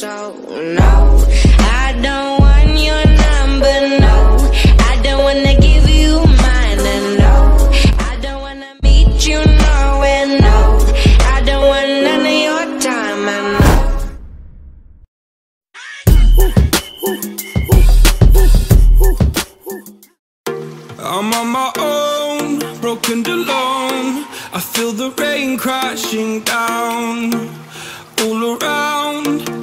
So no, I don't want your number. No, I don't wanna give you mine. And no, I don't wanna meet you nowhere. No, I don't want none of your time. And no. I'm on my own, broken alone. I feel the rain crashing down all around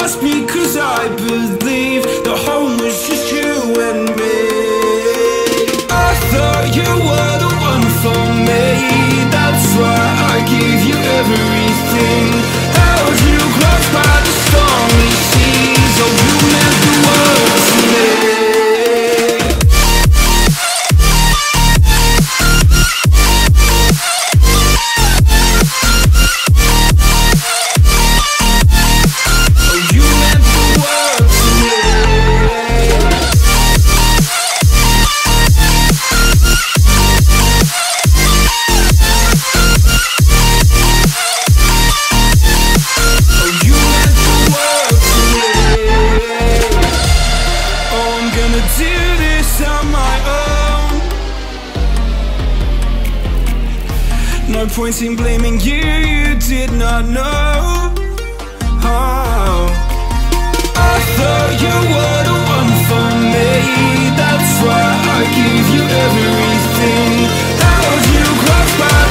for us because I believe The home was just you and me. I thought you were the one for me. That's why I gave you everything. Held you close by the stormy seas? Oh, you meant the blaming you, you did not know. Oh. I thought you were the one for me. That's why I gave you everything. Held you close by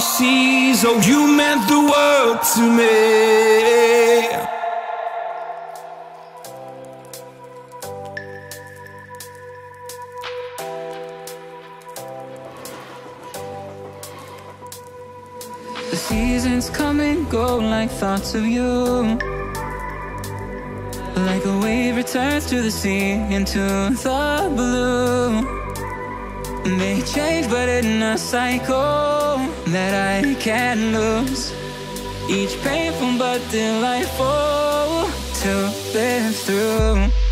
sees. Oh, you meant the world to me. The seasons come and go like thoughts of you. Like a wave returns to the sea into the blue. They change, but in a cycle that I can lose. Each painful but delightful to live through.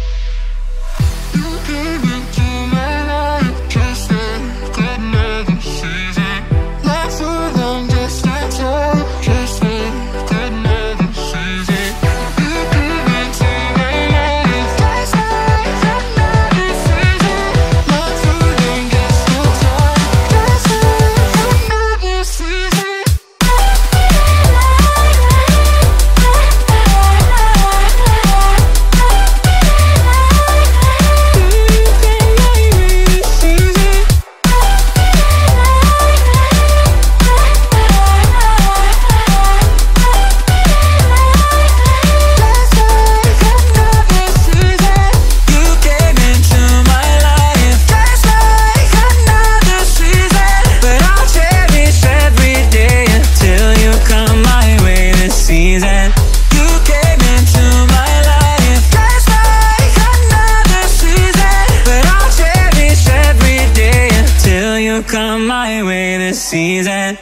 come my way this season.